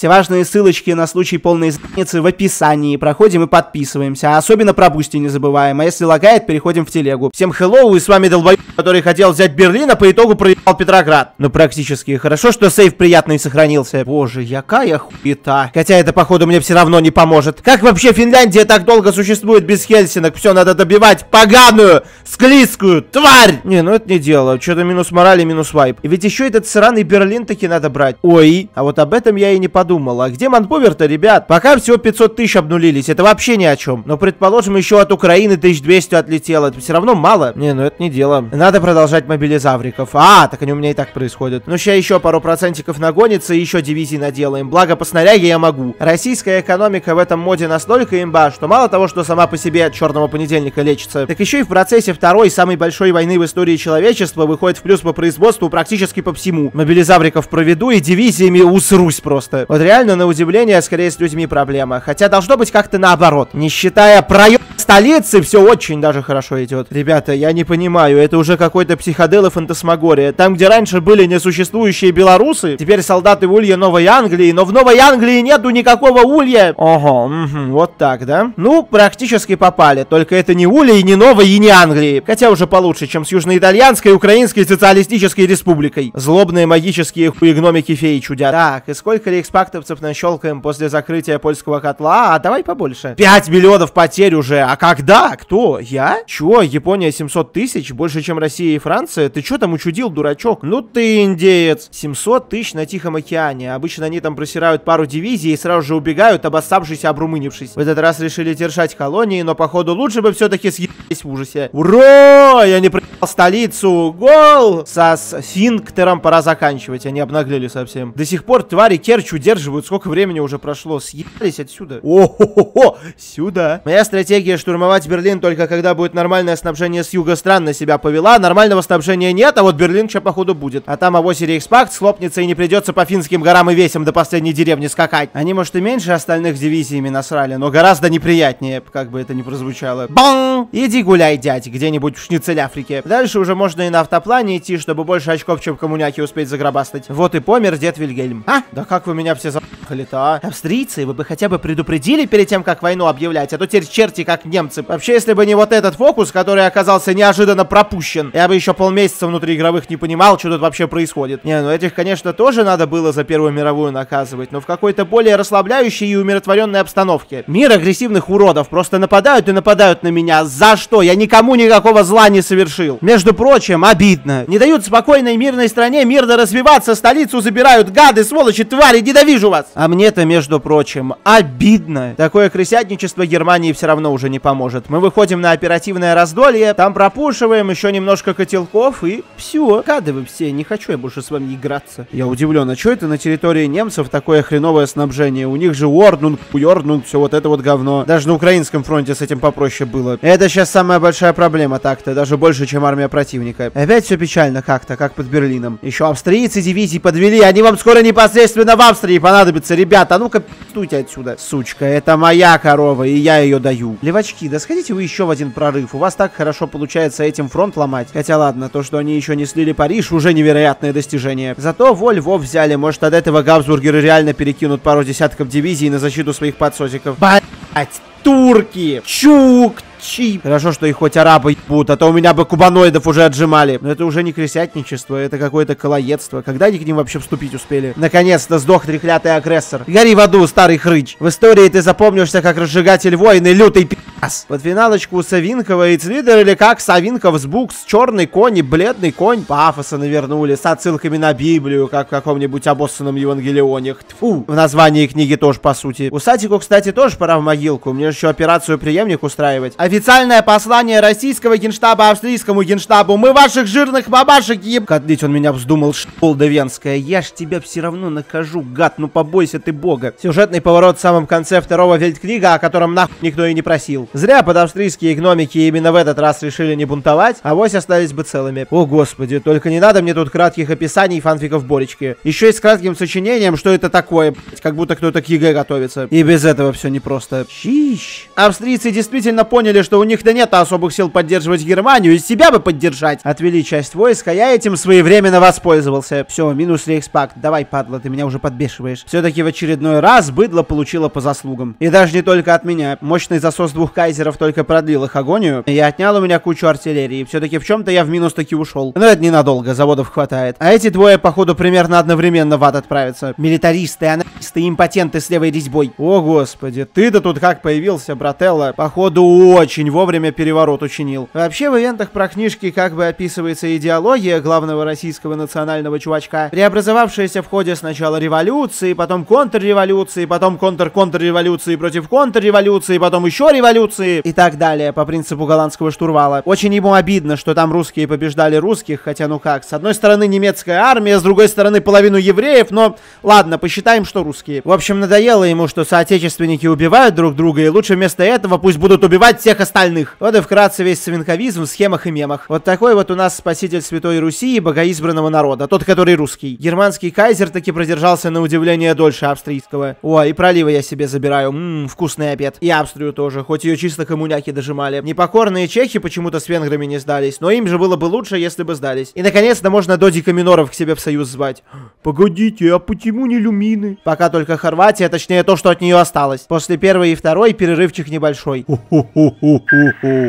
Все важные ссылочки на случай полной задницы в описании. Проходим и подписываемся. Особенно про Бусти не забываем. А если лагает, переходим в телегу. Всем hello, и с вами долбоеб, который хотел взять Берлин, а по итогу проебал Петроград. Ну, практически. Хорошо, что save приятный сохранился. Боже, якая хуета. Хотя это, походу, мне все равно не поможет. Как вообще Финляндия так долго существует без Хельсинок? Все надо добивать поганую, склизкую тварь! Не, ну это не дело. Что-то минус морали, минус вайб. И ведь еще этот сраный Берлин таки надо брать. Ой, а вот об этом я и не подумал. А где manpower -то, ребят? Пока всего 500 тысяч обнулились. Это вообще ни о чем. Но, предположим, еще от Украины 1200 отлетело. Это все равно мало. Не, ну это не дело. Надо продолжать мобилизавриков. А, так они у меня и так происходят. Ну, сейчас еще пару процентиков нагонится и еще дивизий наделаем. Благо, по снаряге я могу. Российская экономика в этом моде настолько имба, что мало того, что сама по себе от черного понедельника лечится, так еще и в процессе второй, самой большой войны в истории человечества выходит в плюс по производству практически по всему. Мобилизавриков проведу и дивизиями усрусь просто. Вот реально, на удивление, скорее с людьми проблема. Хотя должно быть как-то наоборот. Не считая проем столицы, все очень даже хорошо идет. Ребята, я не понимаю, это уже какой-то психодел и фантасмагория. Там, где раньше были несуществующие белорусы, теперь солдаты в Улье Новой Англии, но в Новой Англии нету никакого Улья. Ого, угу, вот так, да? Ну, практически попали, только это не Улья и не Новой и не Англии. Хотя уже получше, чем с Южноитальянской Украинской Социалистической Республикой. Злобные магические хуегномики феи чудят. Так, и сколько рейхспактовцев нащелкаем после закрытия польского котла? А давай побольше. 5 миллионов потерь уже. А когда? Кто? Я? Чё? Япония 700 тысяч? Больше, чем Россия и Франция? Ты чё там учудил, дурачок? Ну ты индеец. 700 тысяч на Тихом океане. Обычно они там просирают пару дивизий и сразу же убегают, обоссавшись и обрумынившись. В этот раз решили держать колонии, но походу лучше бы все-таки съесть в ужасе. Ура! Я не проебал столицу. Гол! Со сфинктером пора заканчивать. Они обнаглели совсем. До сих пор твари Керчь удерживают. Сколько времени уже прошло? Съебались отсюда. О-хо-хо-хо! Сюда. Моя стратегия штурмовать Берлин только когда будет нормальное снабжение с юга странно себя повела. Нормального снабжения нет, а вот Берлин сейчас походу будет. А там авось Рейхспакт схлопнется и не придется по финским горам и весям до последней деревни скакать. Они, может, и меньше остальных дивизиями насрали, но гораздо неприятнее, как бы это ни прозвучало. Бам! Иди гуляй, дядь, где-нибудь в Шницель-Африке. Дальше уже можно и на автоплане идти, чтобы больше очков, чем коммуняки успеть загробастать. Вот и помер дед Вильгельм. А, да как вы меня все заехали-то, а? Австрийцы, вы бы хотя бы предупредили перед тем, как войну объявлять, а то теперь черти как немцы. Вообще, если бы не вот этот фокус, который оказался неожиданно пропущен, я бы еще полмесяца внутри игровых не понимал, что тут вообще происходит. Не, ну этих, конечно, тоже надо было за Первую мировую наказывать, но в какой-то более расслабляющей и умиротворенной обстановке. Мир агрессивных уродов просто нападают и нападают на меня. За что? Я никому никакого зла не совершил. Между прочим, обидно. Не дают спокойной мирной стране мирно развиваться, столицу забирают, гады, сволочи, твари, ненавижу вас. А мне-то, между прочим, обидно. Такое крысятничество Германии все равно уже не поможет. Мы выходим на оперативное раздолье, там пропушиваем еще немножко котелков и все. Гады вы все, не хочу я больше с вами играться. Я удивлен, а что это на территории немцев такое хреновое снабжение? У них же Уорднунг, Уорднунг, все вот это вот говно. Даже на украинском фронте с этим попроще было. Это сейчас самая большая проблема так-то, даже больше, чем армия противника. Опять все печально как-то, как под Берлином. Еще австрийцы дивизии подвели, они вам скоро непосредственно в Австрии понадобятся, ребята. А ну-ка, стуйте отсюда. Сучка, это моя корова, и я ее даю. Левачки, да сходите вы еще в один прорыв. У вас так хорошо получается этим фронт ломать. Хотя ладно, то, что они еще не слили Париж, уже невероятное достижение. Зато во Львов взяли. Может, от этого Габсбургеры реально перекинут пару десятков дивизий на защиту своих подсосиков. Блять, турки, чук, Чип. Хорошо, что их хоть арабы ебут, а то у меня бы кубаноидов уже отжимали. Но это уже не крысятничество, это какое-то колоедство. Когда они к ним вообще вступить успели? Наконец-то сдох треклятый агрессор. Гори в аду, старый хрыч. В истории ты запомнишься как разжигатель войны, лютый пи***ас. Под финалочку Савинкова и Цлидер или как Савинков с Букс, черный конь и бледный конь пафоса навернули с отсылками на Библию, как в каком-нибудь обоссанном Евангелионе. Тфу. В названии книги тоже по сути. У Сатику, кстати, тоже пора в могилку. Мне еще операцию преемник устраивать. Официальное послание российского генштаба австрийскому генштабу. Мы ваших жирных бабашек еб... Котлить он меня вздумал, школда венская. Я ж тебя все равно накажу, гад, ну побойся ты бога. Сюжетный поворот в самом конце второго Weltkrieg а, о котором нахуй никто и не просил. Зря под австрийские гномики именно в этот раз решили не бунтовать, авось остались бы целыми. О господи, только не надо мне тут кратких описаний фанфиков Боречки. Еще и с кратким сочинением, что это такое, как будто кто-то к ЕГЭ готовится. И без этого все непросто. Щищ. Австрийцы действительно поняли, что у них-то нет особых сил поддерживать Германию, и себя бы поддержать. Отвели часть войск, а я этим своевременно воспользовался. Все, минус рейхспакт. Давай, падла, ты меня уже подбешиваешь. Все-таки в очередной раз быдло получило по заслугам. И даже не только от меня. Мощный засос двух кайзеров только продлил их агонию. И отнял у меня кучу артиллерии. Все-таки в чем-то я в минус таки ушел. Но это ненадолго, заводов хватает. А эти двое, походу, примерно одновременно в ад отправятся. Милитаристы, анархисты, импотенты с левой резьбой. О, господи, ты-то тут как появился, брателла? Походу, очень вовремя переворот учинил. Вообще, в ивентах про книжки как бы описывается идеология главного российского национального чувачка, преобразовавшаяся в ходе сначала революции, потом контрреволюции, потом контр-контрреволюции против контрреволюции, потом еще революции и так далее, по принципу голландского штурвала. Очень ему обидно, что там русские побеждали русских, хотя ну как, с одной стороны немецкая армия, с другой стороны половину евреев, но ладно, посчитаем, что русские. В общем, надоело ему, что соотечественники убивают друг друга, и лучше вместо этого пусть будут убивать всех остальных. Вот и вкратце весь свинковизм в схемах и мемах. Вот такой вот у нас спаситель Святой Руси и богоизбранного народа, тот, который русский. Германский кайзер таки продержался на удивление дольше австрийского. О, и пролива я себе забираю. Ммм, вкусный обед. И Австрию тоже, хоть ее чисто коммуняки дожимали. Непокорные чехи почему-то с венграми не сдались, но им же было бы лучше, если бы сдались. И наконец-то можно додика миноров к себе в союз звать. Погодите, а почему не люмины? Пока только Хорватия, точнее то, что от нее осталось. После первой и второй перерывчик небольшой.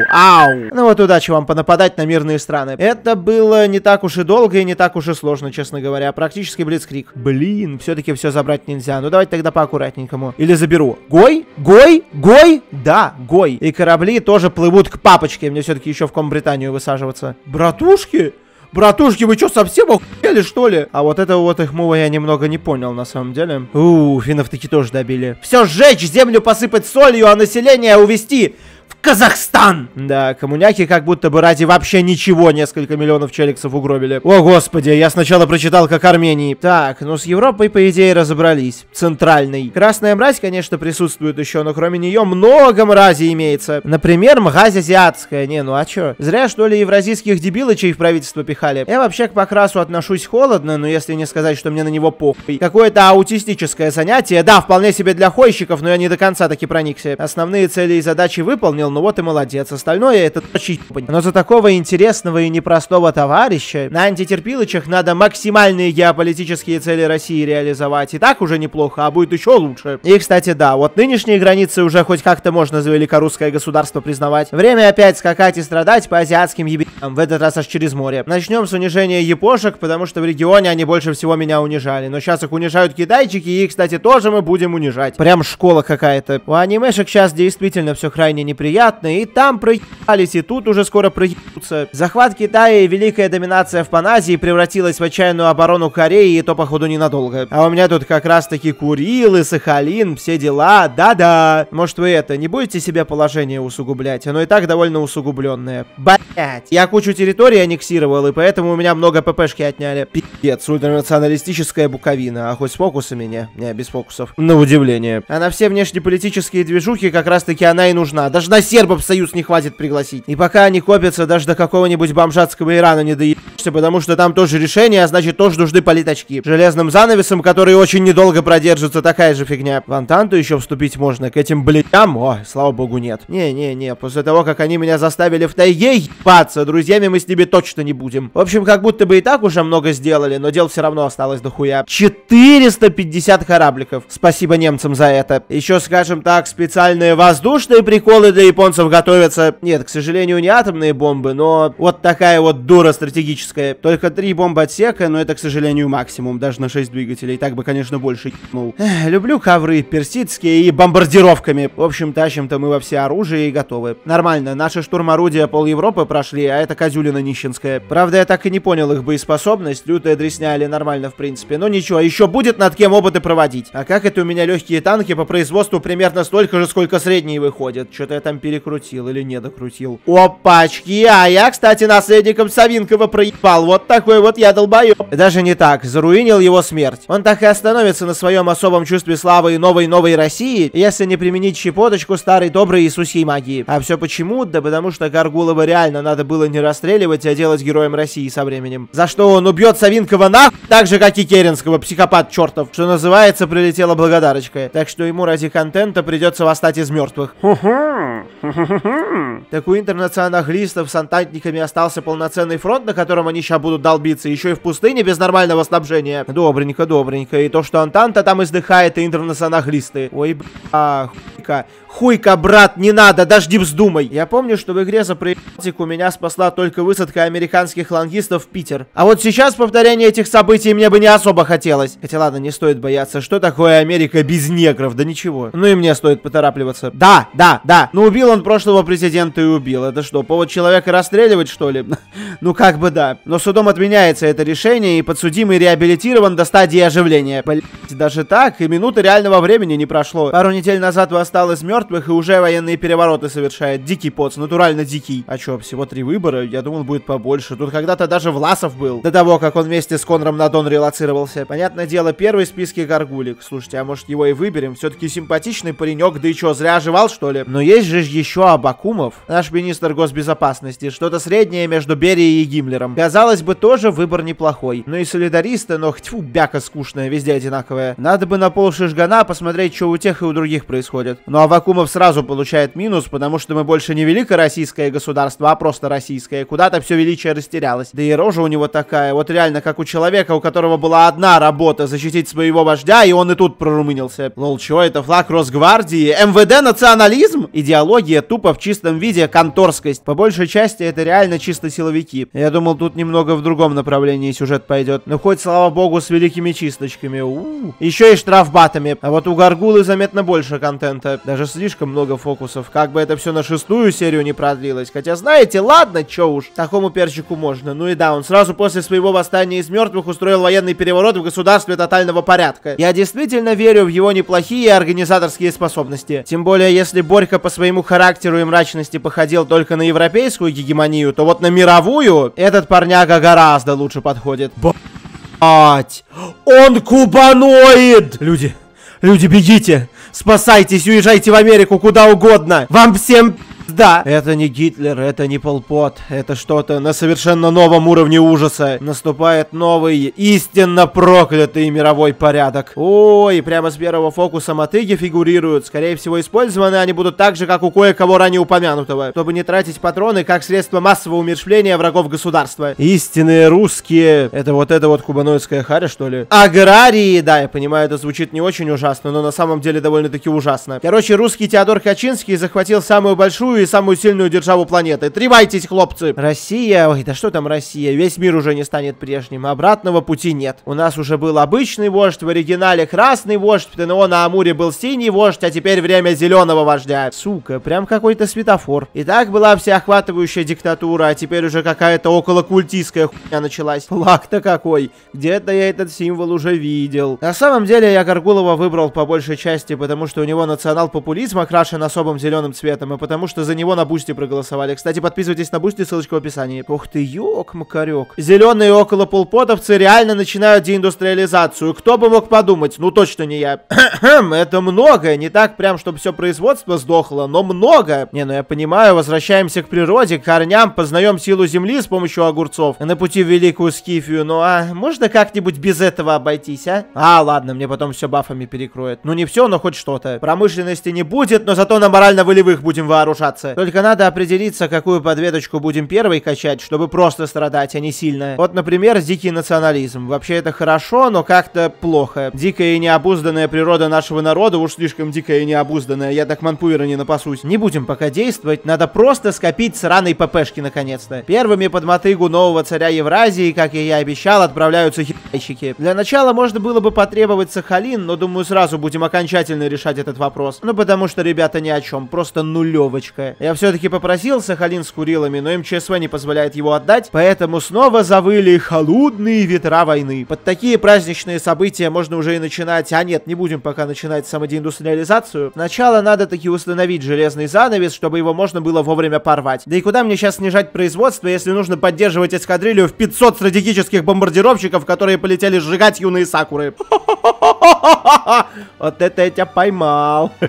Ау! Ну вот удачи вам понападать на мирные страны. Это было не так уж и долго и не так уж и сложно, честно говоря. Практически блицкрик. Блин, все-таки все забрать нельзя. Ну давайте тогда поаккуратненькому. Или заберу. Гой? Гой? Гой? Да, Гой. И корабли тоже плывут к папочке. Мне все-таки еще в Комбританию высаживаться. Братушки? Братушки, вы что, совсем охуели, что ли? А вот этого вот их мува я немного не понял, на самом деле. У, финнов таки тоже добили. Все сжечь, землю посыпать солью, а население увести Казахстан! Да, коммуняки как будто бы ради вообще ничего несколько миллионов челиксов угробили. О, господи, я сначала прочитал как Армении. Так, ну с Европой, по идее, разобрались. Центральный. Красная мразь, конечно, присутствует еще, но кроме нее много мрази имеется. Например, мразь азиатская. Не, ну а чё? Зря, что ли, евразийских дебилычей в правительство пихали. Я вообще к покрасу отношусь холодно, но если не сказать, что мне на него похуй. Какое-то аутистическое занятие. Да, вполне себе для хойщиков, но я не до конца таки проникся. Основные цели и задачи выполнил, ну вот и молодец. Остальное это точить. Но за такого интересного и непростого товарища на антитерпилычах надо максимальные геополитические цели России реализовать. И так уже неплохо, а будет еще лучше. И, кстати, да, вот нынешние границы уже хоть как-то можно за великорусское государство признавать. Время опять скакать и страдать по азиатским ебитам, в этот раз аж через море. Начнем с унижения япошек, потому что в регионе они больше всего меня унижали. Но сейчас их унижают китайчики, и кстати, тоже мы будем унижать. Прям школа какая-то. У анимешек сейчас действительно все крайне неприятно неприятные, и там проебались, и тут уже скоро проебутся. Захват Китая и великая доминация в Паназии превратилась в отчаянную оборону Кореи, и то, походу, ненадолго. А у меня тут как раз-таки Курилы, Сахалин, все дела, да-да. Может, вы это, не будете себе положение усугублять? Оно и так довольно усугубленное. Блять. Я кучу территорий аннексировал, и поэтому у меня много ППшки отняли. Пиздец, ультранационалистическая буковина. А хоть с фокусами не? Не, без фокусов. На удивление. А на все внешнеполитические движухи как раз-таки она и нужна. Даже на сербов союз не хватит пригласить. И пока они копятся, даже до какого-нибудь бомжатского Ирана не доебешься, потому что там тоже решение, а значит тоже нужны политочки. Железным занавесом, который очень недолго продержится, такая же фигня. В Антанту еще вступить можно, к этим блядям, ой, слава богу, нет. Не-не-не, после того, как они меня заставили в тайге ебаться, друзьями мы с ними точно не будем. В общем, как будто бы и так уже много сделали, но дел все равно осталось дохуя. 450 корабликов. Спасибо немцам за это. Еще, скажем так, специальные воздушные приколы для японцев готовятся, нет, к сожалению, не атомные бомбы, но вот такая вот дура стратегическая. Только три бомбы отсека, но это, к сожалению, максимум, даже на 6 двигателей. Так бы, конечно, больше ебнул. люблю ковры персидские и бомбардировками. В общем, тащим-то мы во все оружие и готовы. Нормально, наши штурморудия пол Европы прошли, а это козюлина нищенская. Правда, я так и не понял их боеспособность, лютая дресня нормально, в принципе. Но ничего, еще будет над кем опыты проводить. А как это у меня легкие танки по производству примерно столько же, сколько средние выходят? Что-то я там перекрутил или не докрутил. Опачки! А я, кстати, наследником Савинкова проебал заебал. Вот такой вот я долбоеб. Даже не так, заруинил его смерть. Он так и остановится на своем особом чувстве славы и новой-новой России, если не применить щепоточку старой доброй Иисусьей магии. А все почему? Да потому что Гаргулова реально надо было не расстреливать, а делать героем России со временем. За что он убьет Савинкова на так же, как и Керенского, психопат чертов. Что называется, прилетела благодарочка. Так что ему ради контента придется восстать из мертвых. Так у интернационалистов с антантниками остался полноценный фронт, на котором они сейчас будут долбиться, еще и в пустыне без нормального снабжения. Добренько, добренько. И то, что Антанта там издыхает, и интернационалисты. Ой, бля, хуйка. Хуйка, брат, не надо, не вздумай. Я помню, что в игре за проебатику меня спасла только высадка американских лангистов в Питер. А вот сейчас повторение этих событий мне бы не особо хотелось. Хотя ладно, не стоит бояться. Что такое Америка без негров? Да ничего. Ну и мне стоит поторапливаться. Да, да, да. Ну убил он прошлого президента и убил. Это что, повод человека расстреливать, что ли? ну как бы да. Но судом отменяется это решение, и подсудимый реабилитирован до стадии оживления. Блять, даже так? И минуты реального времени не прошло. Пару недель назад восстал из мертвых и уже военные перевороты совершает. Дикий поц, натурально дикий. А чё, всего три выбора? Я думал, будет побольше. Тут когда-то даже Власов был. До того, как он вместе с Конром на Дон релацировался. Понятное дело, первый в списке Гаргулик. Слушайте, а может его и выберем? Все-таки симпатичный паренек, да и чё, зря оживал, что ли? Но есть же еще Абакумов, наш министр госбезопасности. Что-то среднее между Берией и Гиммлером. Казалось бы, тоже выбор неплохой. Ну и солидаристы, но тьфу, бяка скучная, везде одинаковая. Надо бы на пол Шишгана посмотреть, что у тех и у других происходит. Ну а Вакумов сразу получает минус, потому что мы больше не великое российское государство, а просто российское. Куда-то все величие растерялось. Да и рожа у него такая, вот реально как у человека, у которого была одна работа защитить своего вождя, и он и тут прорумынился. Лол, чего это флаг Росгвардии? МВД национализм? Идеология тупо в чистом виде конторскость. По большей части это реально чисто силовики. Я думал, тут немного в другом направлении сюжет пойдет. Но хоть, слава богу, с великими чисточками. У -у -у. Еще и штрафбатами. А вот у Гаргулы заметно больше контента. Даже слишком много фокусов. Как бы это все на шестую серию не продлилось. Хотя, знаете, ладно, чё уж. Такому перчику можно. Ну и да, он сразу после своего восстания из мертвых устроил военный переворот в государстве тотального порядка. Я действительно верю в его неплохие организаторские способности. Тем более, если Борька по своему характеру и мрачности походил только на европейскую гегемонию, то вот на мировую этот парняга гораздо лучше подходит. Бать! Он кубаноид! Люди, люди, бегите! Спасайтесь, уезжайте в Америку, куда угодно! Вам всем да. Это не Гитлер, это не Полпот, это что-то на совершенно новом уровне ужаса. Наступает новый, истинно проклятый мировой порядок. Ой, прямо с первого фокуса мотыги фигурируют. Скорее всего, использованы они будут так же, как у кое-кого ранее упомянутого. Чтобы не тратить патроны как средство массового умершления врагов государства. Истинные русские. Это вот это вот кубаноидская харя, что ли? Аграрии, да, я понимаю, это звучит не очень ужасно, но на самом деле довольно-таки ужасно. Короче, русский Теодор Качинский захватил самую большую и самую сильную державу планеты. Тривайтесь, хлопцы! Россия... Ой, да что там Россия? Весь мир уже не станет прежним. Обратного пути нет. У нас уже был обычный вождь, в оригинале красный вождь, в ТНО на Амуре был синий вождь, а теперь время зеленого вождя. Сука, прям какой-то светофор. И так была всеохватывающая диктатура, а теперь уже какая-то околокультистская хуйня началась. Флаг-то какой. Где-то я этот символ уже видел. На самом деле я Гаргулова выбрал по большей части, потому что у него национал-популизм окрашен особым зеленым цветом, и потому что за него на бусте проголосовали. Кстати, подписывайтесь на бусте, ссылочка в описании. Ух ты, ёк, макарек. Зеленые около полпотовцы реально начинают деиндустриализацию. Кто бы мог подумать? Ну, точно не я. Это много. Не так прям, чтобы все производство сдохло, но много. Не, ну я понимаю, возвращаемся к природе, к корням, познаем силу земли с помощью огурцов. На пути в Великую Скифию. Ну, а можно как-нибудь без этого обойтись, а? А, ладно, мне потом все бафами перекроет. Ну, не все, но хоть что-то. Промышленности не будет, но зато на морально-волевых будем вооружаться. Только надо определиться, какую подветочку будем первой качать, чтобы просто страдать, а не сильно. Вот, например, дикий национализм. Вообще это хорошо, но как-то плохо. Дикая и необузданная природа нашего народа, уж слишком дикая и необузданная, я так манпуэра не напасусь. Не будем пока действовать, надо просто скопить сраные ППшки наконец-то. Первыми под мотыгу нового царя Евразии, как и я обещал, отправляются хитайщики. Для начала можно было бы потребовать Сахалин, но думаю сразу будем окончательно решать этот вопрос. Ну потому что ребята ни о чем, просто нулевочка. Я все-таки попросил Сахалин с Курилами, но МЧСВ не позволяет его отдать, поэтому снова завыли холодные ветра войны. Под такие праздничные события можно уже и начинать, а нет, не будем пока начинать самодеиндустриализацию. Сначала надо таки установить железный занавес, чтобы его можно было вовремя порвать. Да и куда мне сейчас снижать производство, если нужно поддерживать эскадрилью в 500 стратегических бомбардировщиков, которые полетели сжигать юные сакуры? Вот это я тебя поймал.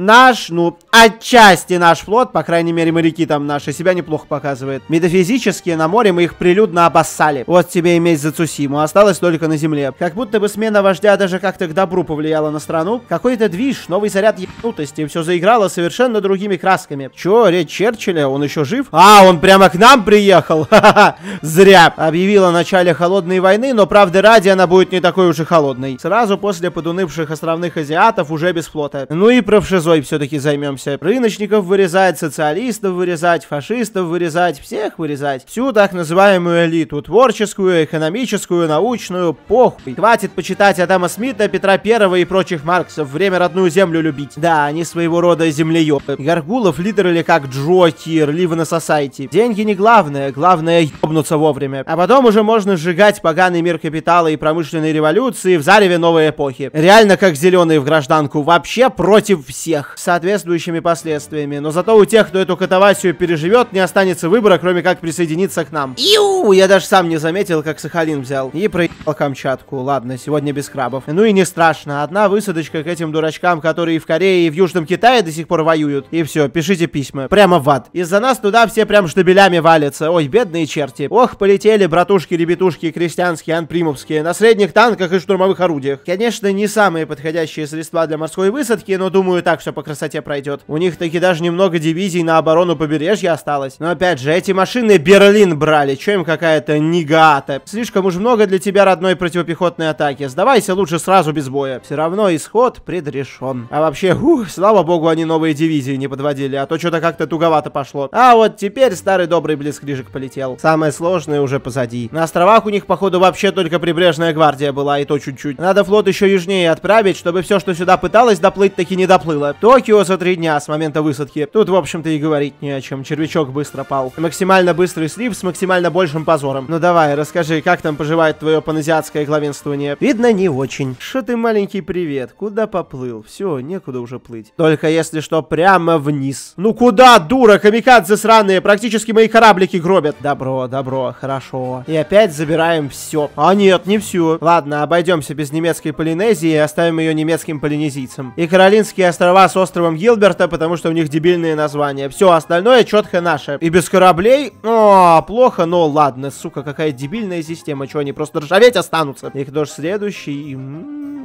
Наш, ну, отчасти наш флот, по крайней мере, моряки там наши, себя неплохо показывает. Метафизически на море мы их прилюдно обоссали. Вот тебе иметь за Цусиму, осталось только на земле. Как будто бы смена вождя даже как-то к добру повлияла на страну. Какой-то движ, новый заряд ебнутости, все заиграло совершенно другими красками. Чё, речь Черчилля, он еще жив? А, он прямо к нам приехал? Зря. Объявила о начале холодной войны, но правда ради она будет не такой уж и холодной. Сразу после подунывших островных азиатов уже без флота. Ну и правшизой все-таки займемся. Рыночников вырезать, социалистов вырезать, фашистов вырезать, всех вырезать. Всю так называемую элиту. Творческую, экономическую, научную, похуй. Хватит почитать Адама Смита, Петра Первого и прочих Марксов. Время родную землю любить. Да, они своего рода землеёбы. Гаргулов лидерили как Джокер, Ливана Сосайти. Деньги не главное, главное ебнуться вовремя. А потом уже можно сжигать поганый мир капитала и промышленной революции в зареве новой эпохи. Реально как зеленые в гражданку, вообще против всех. С соответствующими последствиями. Но зато у тех, кто эту катавасию переживет, не останется выбора, кроме как присоединиться к нам. Иу, я даже сам не заметил, как Сахалин взял. И проебал Камчатку. Ладно, сегодня без крабов. Ну и не страшно. Одна высадочка к этим дурачкам, которые и в Корее, и в Южном Китае до сих пор воюют. И все, пишите письма. Прямо в ад. Из-за нас туда все прям штабелями валятся. Ой, бедные черти. Ох, полетели братушки-ребятушки крестьянские, анпримовские, на средних танках и штурмовых орудиях. Конечно, не самые подходящие средства для морской высадки, но думаю, так все по красоте пройдет. У них таки даже немного дивизий на оборону побережья осталось. Но опять же, эти машины Берлин брали. Че им какая-то Нигата? Слишком уж много для тебя родной противопехотной атаки. Сдавайся лучше сразу без боя. Все равно исход предрешен. А вообще, ух, слава богу, они новые дивизии не подводили, а то что-то как-то туговато пошло. А вот теперь старый добрый близкрижик полетел. Самое сложное уже позади. На островах у них, походу, вообще только прибрежная гвардия была, и то чуть-чуть. Надо флот еще южнее отправить, чтобы все, что сюда пыталось доплыть, таки не доплыло. Токио за три дня с момента высадки. Тут, в общем-то, и говорить не о чем. Червячок быстро пал. Максимально быстрый слив с максимально большим позором. Ну давай, расскажи, как там поживает твое паназиатское главенствование? Видно, не очень. Что ты, маленький привет? Куда поплыл? Все, некуда уже плыть. Только если что, прямо вниз. Ну куда, дура, камикадзе сраные, практически мои кораблики гробят. Добро, добро, хорошо. И опять забираем все. А нет, не все. Ладно, обойдемся без немецкой Полинезии и оставим ее немецким полинезийцам. И Каролинские острова с островом Гилберта, потому что у них дебильные названия. Все остальное четко наше. И без кораблей? О, плохо, но ладно, сука, какая дебильная система. Что, они просто ржаветь останутся? И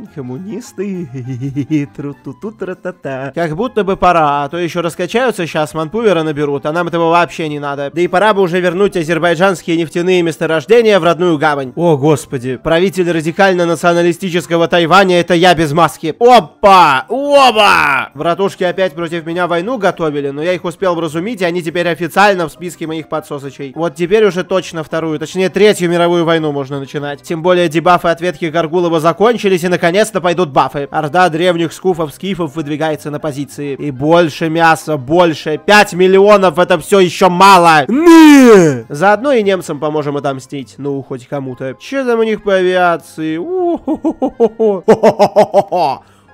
коммунисты. Тру-ту-ту тра-та-та. Как будто бы пора, а то еще раскачаются сейчас, Манпувера наберут, а нам этого вообще не надо. Да и пора бы уже вернуть азербайджанские нефтяные месторождения в родную гавань. О, господи. Правитель радикально-националистического Тайваня это я без маски. Опа! Оба! Братушки опять против меня войну готовили, но я их успел вразумить, и они теперь официально в списке моих подсосочей. Вот теперь уже точно вторую, точнее третью мировую войну можно начинать. Тем более дебафы ответки Гаргулова закончились, и наконец-то пойдут бафы. Орда древних скуфов, скифов выдвигается на позиции. И больше мяса, больше. 5 миллионов это все еще мало. Не! Заодно и немцам поможем отомстить. Ну, хоть кому-то. Че там у них по авиации?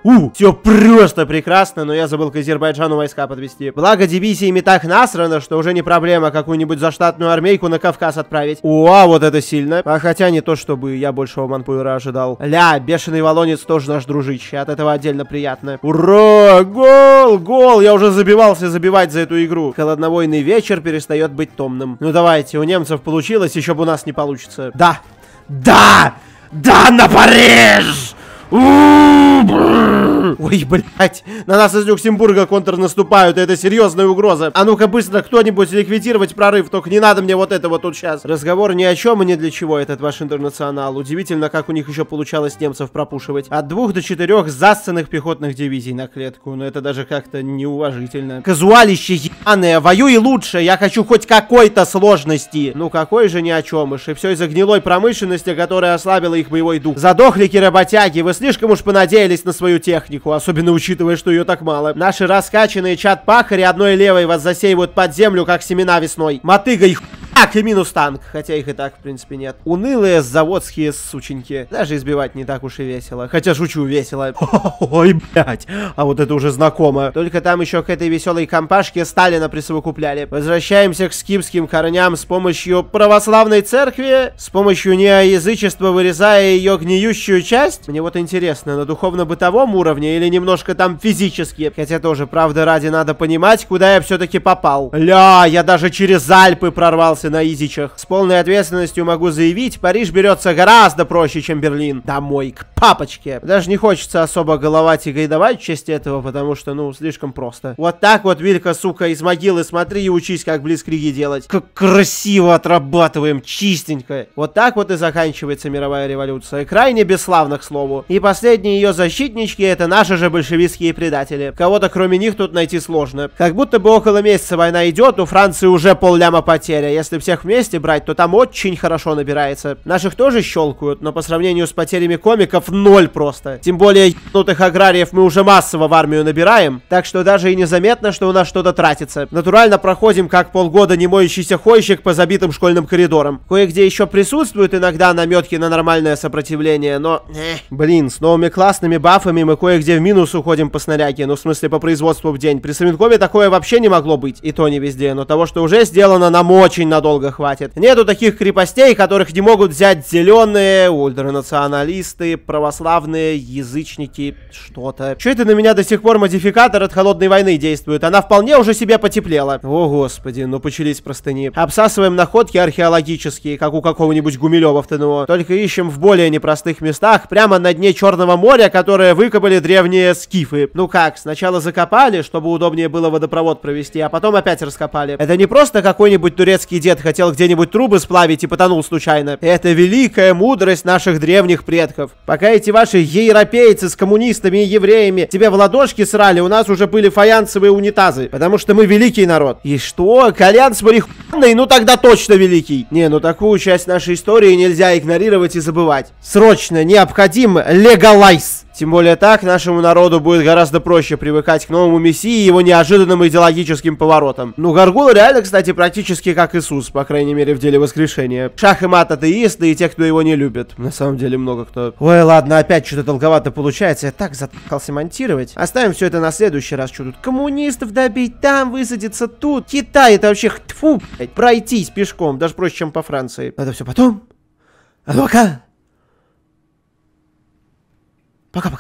У, все просто прекрасно, но я забыл к Азербайджану войска подвести. Благо дивизиями так насрано, что уже не проблема какую-нибудь заштатную армейку на Кавказ отправить. О, а вот это сильно. А хотя не то, чтобы я большего Манпуэра ожидал. Ля, бешеный Волонец тоже наш дружище, от этого отдельно приятно. Ура, гол, гол, я уже забивался забивать за эту игру. Холодновойный вечер перестает быть томным. Ну давайте, у немцев получилось, еще бы у нас не получится. Да, да, да, на Париж! Ой, блядь, на нас из Люксембурга контр наступают, это серьезная угроза. А ну-ка быстро кто-нибудь ликвидировать прорыв, только не надо мне вот этого тут сейчас. Разговор ни о чем и ни для чего этот ваш интернационал. Удивительно, как у них еще получалось немцев пропушивать. От двух до четырех засценных пехотных дивизий на клетку, но это даже как-то неуважительно. Казуалище ебаное, воюй лучше, я хочу хоть какой-то сложности. Ну какой же ни о чем, и все из-за гнилой промышленности, которая ослабила их боевой дух. Задохлики работяги, вы слишком уж понадеялись на свою технику. особенно учитывая, что ее так мало. Наши раскачанные чат-пахари одной левой вас засеивают под землю, как семена весной. Мотыга их так, и минус танк, хотя их и так, в принципе, нет. Унылые заводские сученьки. Даже избивать не так уж и весело. Хотя шучу, весело. Ой, блядь. А вот это уже знакомо. Только там еще к этой веселой компашке Сталина присовокупляли. Возвращаемся к скипским корням с помощью православной церкви, с помощью неоязычества, вырезая ее гниющую часть. Мне вот интересно, на духовно-бытовом уровне или немножко там физически. Хотя тоже, правда, ради надо понимать, куда я все-таки попал. Ля, я даже через Альпы прорвался на изичах. С полной ответственностью могу заявить, Париж берется гораздо проще, чем Берлин. Домой, к папочке. Даже не хочется особо головать и гайдовать в честь этого, потому что, ну, слишком просто. Вот так вот, Вилька, сука, из могилы смотри и учись, как блицкриги делать. Как красиво отрабатываем, чистенько. Вот так вот и заканчивается мировая революция. Крайне бесславно, к слову. И последние ее защитнички это наши же большевистские предатели. Кого-то кроме них тут найти сложно. Как будто бы около месяца война идет, у Франции уже полляма потеря. Если если всех вместе брать, то там очень хорошо набирается. Наших тоже щелкают, но по сравнению с потерями комиков ноль просто. Тем более, ебнутых аграриев мы уже массово в армию набираем, так что даже и незаметно, что у нас что-то тратится. Натурально проходим как полгода не моющийся ходщик по забитым школьным коридорам. Кое-где еще присутствуют иногда наметки на нормальное сопротивление, но... Эх, блин, с новыми классными бафами мы кое-где в минус уходим по снаряге, ну в смысле по производству в день. При Савинкове такое вообще не могло быть, и то не везде, но того, что уже сделано, нам очень надолго надолго хватит. Нету таких крепостей, которых не могут взять зеленые, ультранационалисты, православные, язычники, что-то. Че это на меня до сих пор модификатор от холодной войны действует? Она вполне уже себе потеплела. О, господи, ну почились простыни. Обсасываем находки археологические, как у какого-нибудь Гумилева в ТНО. Только ищем в более непростых местах, прямо на дне Черного моря, которое выкопали древние скифы. Ну как, сначала закопали, чтобы удобнее было водопровод провести, а потом опять раскопали. Это не просто какой-нибудь турецкий дед хотел где-нибудь трубы сплавить и потонул случайно. Это великая мудрость наших древних предков. Пока эти ваши европейцы с коммунистами и евреями тебе в ладошки срали, у нас уже были фаянсовые унитазы. Потому что мы великий народ. И что? Колян с марихуаной? Ну тогда точно великий. Не, ну такую часть нашей истории нельзя игнорировать и забывать. Срочно необходим легалайз. Тем более так нашему народу будет гораздо проще привыкать к новому мессии и его неожиданным идеологическим поворотам. Ну, Гаргул реально, кстати, практически как Иисус, по крайней мере, в деле воскрешения. Шах и мат атеисты и те, кто его не любит. На самом деле много кто. Ой, ладно, опять что-то долговато получается. Я так затыкался монтировать. Оставим все это на следующий раз. Что тут? Коммунистов добить, там высадиться, тут. Китай, это вообще тьфу, блядь, пройтись пешком. Даже проще, чем по Франции. Это все потом. А ну пока. Пока-пока.